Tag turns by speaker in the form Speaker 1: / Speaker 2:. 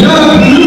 Speaker 1: Já